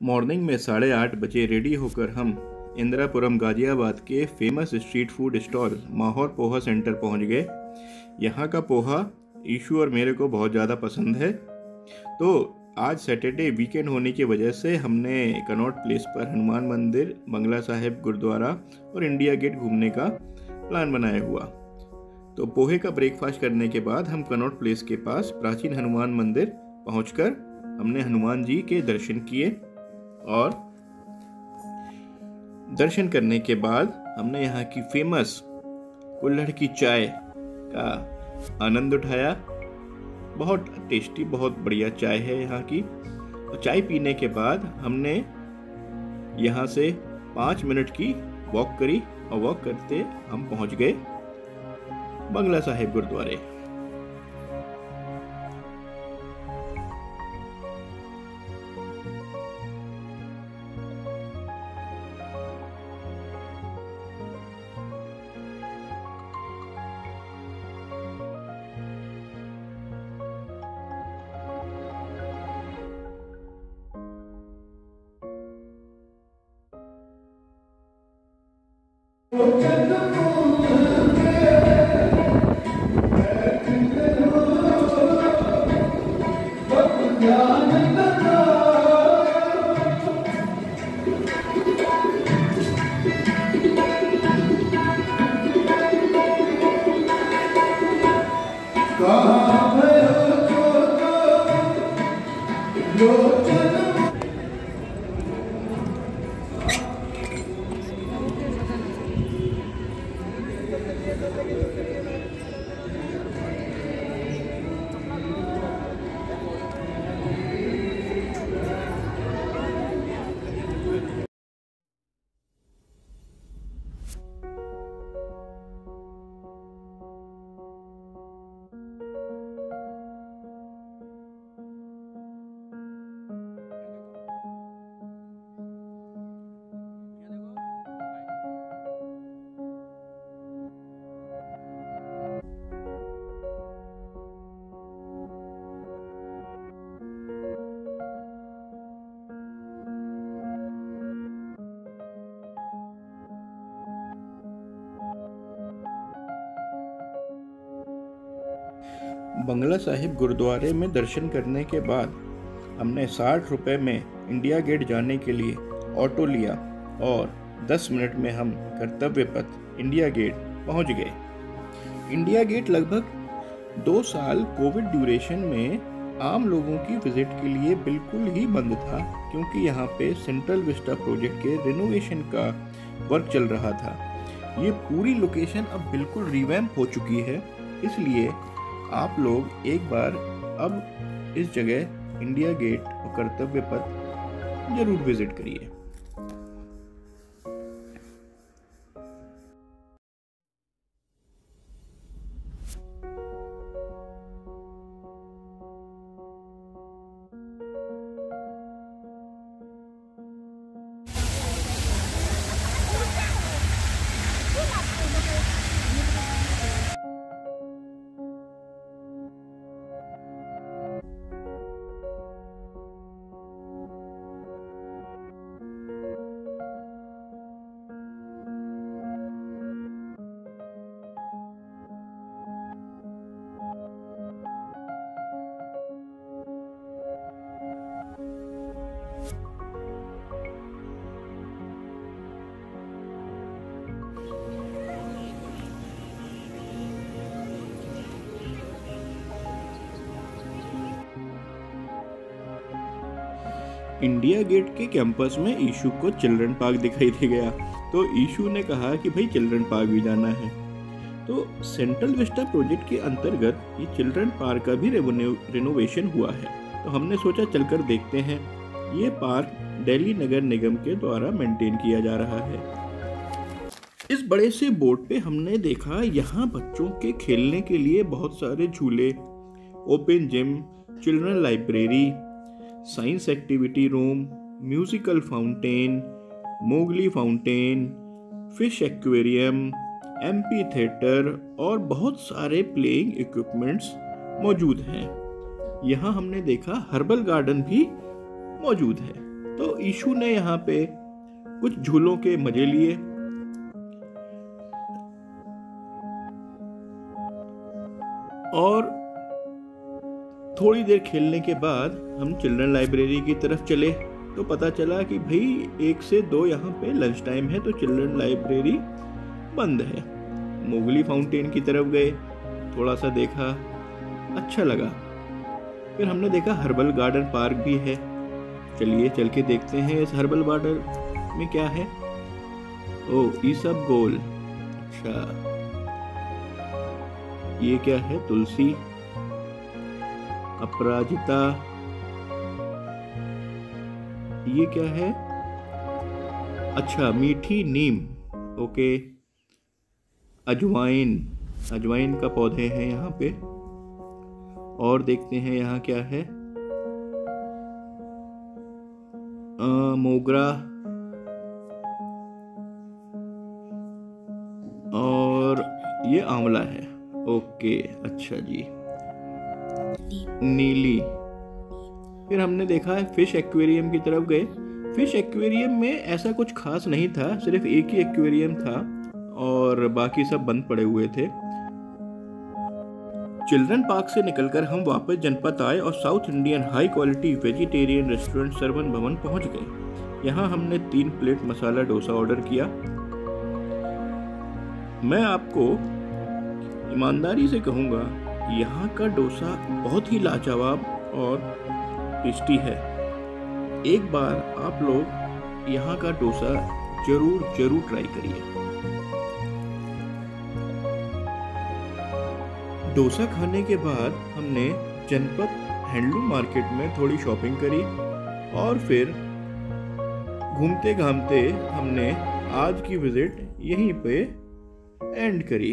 Morning में साढ़े आठ बजे रेडी होकर हम इंदिरापुरम गाजियाबाद के famous street food stall Mahaur Poha centre पहुँच गए। यहाँ का पोहा ईशू और मेरे को बहुत ज़्यादा पसंद है। तो आज सैटरडे वीकेंड होने की वजह से हमने कनॉट प्लेस पर हनुमान मंदिर, बंगला साहिब, गुरुद्वारा और इंडिया गेट घूमने का प्लान बनाया हुआ। तो पोहे का ब्रेकफास्ट करने के बाद हम कनॉट प्लेस के पास प्राचीन हनुमान मंदिर पहुंचकर हमने हनुमान जी के दर्शन किए। और दर्शन करने के बाद हमने यहाँ की फ़ेमस कुल्हड़ की चाय का आनंद उठाया। बहुत टेस्टी बहुत बढ़िया चाय है यहाँ की। और चाय पीने के बाद हमने यहाँ से पाँच मिनट की वॉक करी और वॉक करते हम पहुँच गए बंगला साहिब गुरुद्वारे। Eu quero बंगला साहिब गुरुद्वारे में दर्शन करने के बाद हमने साठ रुपये में इंडिया गेट जाने के लिए ऑटो लिया और 10 मिनट में हम कर्तव्य पथ इंडिया गेट पहुँच गए। इंडिया गेट लगभग दो साल कोविड ड्यूरेशन में आम लोगों की विज़िट के लिए बिल्कुल ही बंद था, क्योंकि यहाँ पे सेंट्रल विस्टा प्रोजेक्ट के रिनोवेशन का वर्क चल रहा था। ये पूरी लोकेशन अब बिल्कुल रिवैम्प हो चुकी है, इसलिए आप लोग एक बार अब इस जगह इंडिया गेट और कर्तव्य पथ ज़रूर विज़िट करिए। इंडिया गेट के कैंपस में ईशू को चिल्ड्रन पार्क दिखाई दे गया। तो ईशू ने कहा कि भाई चिल्ड्रन पार्क भी जाना है। तो सेंट्रल विस्टा प्रोजेक्ट के अंतर्गत ये चिल्ड्रन पार्क का भी रिनोवेशन हुआ है। तो हमने सोचा चलकर देखते हैं। ये पार्क दिल्ली नगर निगम के द्वारा मेंटेन किया जा रहा है। इस बड़े से बोर्ड पे हमने देखा यहाँ बच्चों के खेलने के लिए बहुत सारे झूले open gym children library science activity room, musical fountain, Mowgli fountain, fish aquarium amphitheatre और बहुत सारे प्लेइंग इक्विपमेंट्स मौजूद हैं। यहाँ हमने देखा हर्बल गार्डन भी मौजूद है। तो ईशु ने यहाँ पे कुछ झूलों के मज़े लिए। और थोड़ी देर खेलने के बाद हम चिल्ड्रन लाइब्रेरी की तरफ़ चले तो पता चला कि भाई, एक से दो यहाँ पे लंच टाइम है तो चिल्ड्रन लाइब्रेरी बंद है। मोगली फाउंटेन की तरफ़ गए थोड़ा सा देखा अच्छा लगा। फिर हमने देखा हर्बल गार्डन पार्क भी है। चलिए, चल के देखते हैं इस हर्बल गार्डन में क्या है। ओ, ये सब गोल। अच्छा। ये क्या है? तुलसी। अपराजिता। ये क्या है? अच्छा मीठी नीम। ओके। अजवाइन। अजवाइन का पौधे हैं यहाँ पे। और देखते हैं यहाँ क्या है। आ, मोगरा। और ये आंवला है। ओके अच्छा जी। नीली। फिर हमने देखा है फ़िश एक्वेरियम की तरफ़ गए। फ़िश एक्वेरियम में ऐसा कुछ खास नहीं था, सिर्फ़ एक ही एक्वेरियम था और बाकी सब बंद पड़े हुए थे। चिल्ड्रन पार्क से निकलकर हम वापस जनपद आए और south Indian high quality vegetarian restaurant Saravana Bhavan पहुँच गए। यहाँ हमने तीन प्लेट मसाला डोसा ऑर्डर किया। मैं आपको ईमानदारी से कहूँगा यहाँ का डोसा बहुत ही लाजवाब और टेस्टी है। एक बार आप लोग यहाँ का डोसा ज़रूर ज़रूर ट्राई करिए। डोसा खाने के बाद हमने जनपद हैंडलूम मार्केट में थोड़ी शॉपिंग करी और फिर घूमते घामते हमने आज की विज़िट यहीं पे एंड करी।